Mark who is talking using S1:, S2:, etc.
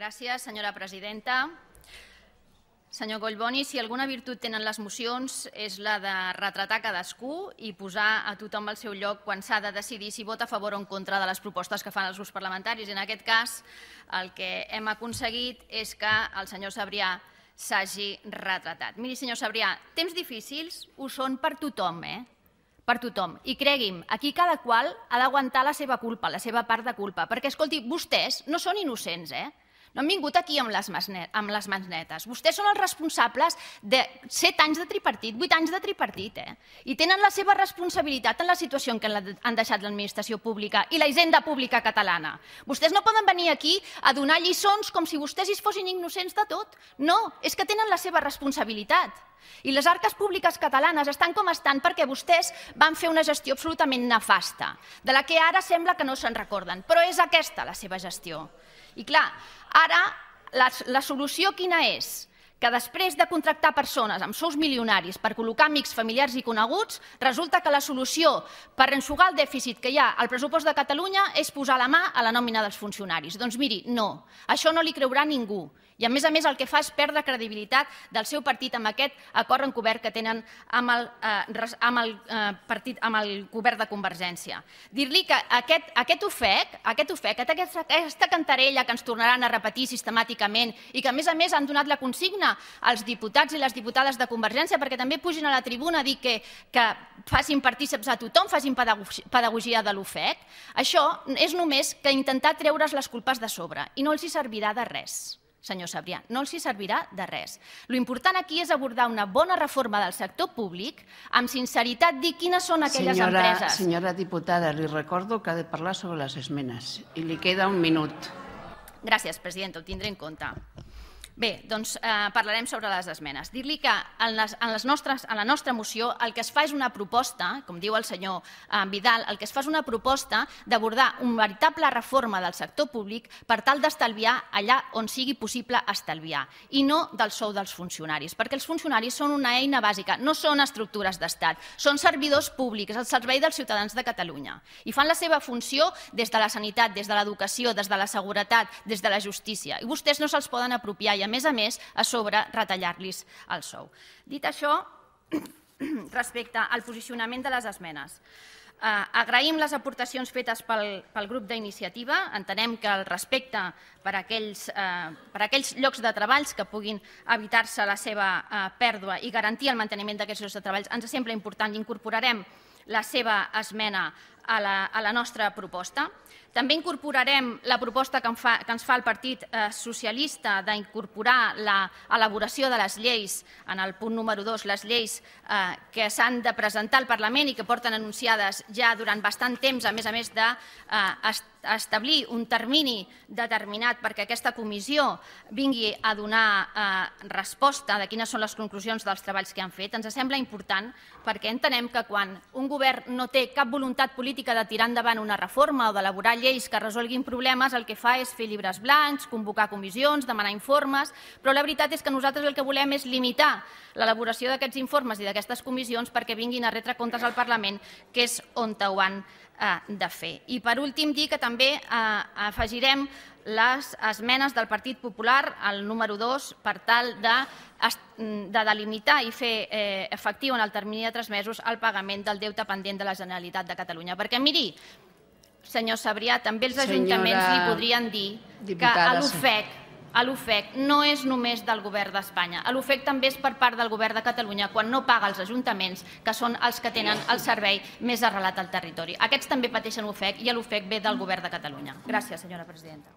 S1: Gràcies, senyora presidenta. Senyor Collboni, si alguna virtut tenen les mocions és la de retratar cadascú i posar a tothom al seu lloc quan s'ha de decidir si vota a favor o en contra de les propostes que fan els grups parlamentaris. En aquest cas, el que hem aconseguit és que el senyor Sabrià s'hagi retratat. Miri, senyor Sabrià, temps difícils ho són per tothom, eh? per tothom. I cregui'm, aquí cada qual ha d'aguantar la seva culpa, la seva part de culpa, perquè, escolti, vostès no són innocents, eh? No han vingut aquí amb les, amb les mans netes. Vostès són els responsables de 7 anys de tripartit, 8 anys de tripartit, eh? I tenen la seva responsabilitat en la situació en què han deixat l'administració pública i la hisenda pública catalana. Vostès no poden venir aquí a donar lliçons com si vostès fossin innocents de tot. No, és que tenen la seva responsabilitat. I les arques públiques catalanes estan com estan perquè vostès van fer una gestió absolutament nefasta, de la que ara sembla que no se'n recorden, però és aquesta la seva gestió. I clar, ara la, la solució quina és? Que després de contractar persones amb sous milionaris per col·locar amics, familiars i coneguts, resulta que la solució per enxugar el dèficit que hi ha al pressupost de Catalunya és posar la mà a la nòmina dels funcionaris. Doncs miri, no, això no li creurà ningú. I, a més a més, el que fa és perdre credibilitat del seu partit amb aquest acord encobert que tenen amb el, eh, amb el, eh, partit, amb el govern de Convergència. Dir-li que aquest, aquest ofec, aquest ofec, aquesta, aquesta cantarella que ens tornaran a repetir sistemàticament i que, a més a més, han donat la consigna als diputats i les diputades de Convergència perquè també pugin a la tribuna a dir que, que facin partíceps a tothom, facin pedagogia de l'ofec, això és només que intentar treure's les culpes de sobre i no els hi servirà de res senyor Sabrià, no els hi servirà de res. Lo important aquí és abordar una bona reforma del sector públic, amb sinceritat dir quines són aquelles
S2: senyora,
S1: empreses.
S2: Senyora diputada, li recordo que ha de parlar sobre les esmenes i li queda un minut.
S1: Gràcies, presidenta, ho tindré en compte. Bé, doncs eh, parlarem sobre les esmenes. Dir-li que en, les, en, les nostres, en la nostra moció el que es fa és una proposta, com diu el senyor eh, Vidal, el que es fa és una proposta d'abordar una veritable reforma del sector públic per tal d'estalviar allà on sigui possible estalviar i no del sou dels funcionaris, perquè els funcionaris són una eina bàsica, no són estructures d'estat, són servidors públics al servei dels ciutadans de Catalunya i fan la seva funció des de la sanitat, des de l'educació, des de la seguretat, des de la justícia i vostès no se'ls poden apropiar i a més a més, a sobre, retallar-los el sou. Dit això, respecte al posicionament de les esmenes, eh, agraïm les aportacions fetes pel, pel grup d'iniciativa. Entenem que el respecte per aquells, eh, per aquells llocs de treballs que puguin evitar-se la seva eh, pèrdua i garantir el manteniment d'aquests llocs de treballs ens sembla important i incorporarem la seva esmena a la, a la nostra proposta. També incorporarem la proposta que, fa, que ens fa el Partit eh, Socialista d'incorporar l'elaboració de les lleis, en el punt número 2, les lleis eh, que s'han de presentar al Parlament i que porten anunciades ja durant bastant temps, a més a més de eh, establir un termini determinat perquè aquesta comissió vingui a donar eh, resposta de quines són les conclusions dels treballs que han fet, ens sembla important perquè entenem que quan un govern no té cap voluntat política de tirar endavant una reforma o d'elaborar lleis que resolguin problemes, el que fa és fer llibres blancs, convocar comissions, demanar informes, però la veritat és que nosaltres el que volem és limitar l'elaboració d'aquests informes i d'aquestes comissions perquè vinguin a retre comptes al Parlament, que és on ho han eh, de fer. I per últim dir que també eh, afegirem les esmenes del Partit Popular, al número 2, per tal de, de delimitar i fer eh, efectiu en el termini de tres mesos el pagament del deute pendent de la Generalitat de Catalunya. Perquè, miri, senyor Sabrià, també els ajuntaments li podrien dir que a l'UFEC a l'UFEC no és només del govern d'Espanya. L'UFEC també és per part del govern de Catalunya quan no paga els ajuntaments, que són els que tenen el servei més arrelat al territori. Aquests també pateixen l'UFEC i l'UFEC ve del govern de Catalunya. Gràcies, senyora presidenta.